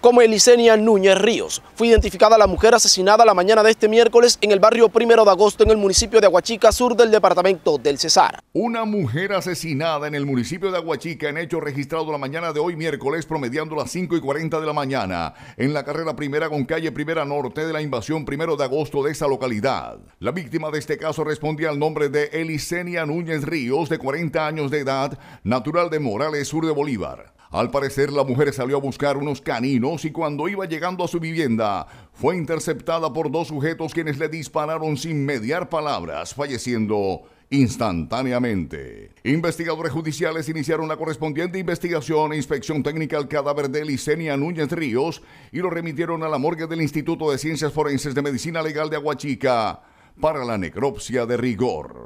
como Elisenia Núñez Ríos. Fue identificada la mujer asesinada la mañana de este miércoles en el barrio Primero de Agosto en el municipio de Aguachica, sur del departamento del Cesar. Una mujer asesinada en el municipio de Aguachica en hecho registrado la mañana de hoy miércoles promediando las 5 y 40 de la mañana en la carrera primera con calle Primera Norte de la invasión Primero de Agosto de esa localidad. La víctima de este caso respondía al nombre de Elisenia Núñez Ríos de 40 años de edad, natural de Morales, sur de Bolívar. Al parecer, la mujer salió a buscar unos caninos y cuando iba llegando a su vivienda, fue interceptada por dos sujetos quienes le dispararon sin mediar palabras, falleciendo instantáneamente. Investigadores judiciales iniciaron la correspondiente investigación e inspección técnica al cadáver de Licenia Núñez Ríos y lo remitieron a la morgue del Instituto de Ciencias Forenses de Medicina Legal de Aguachica para la necropsia de rigor.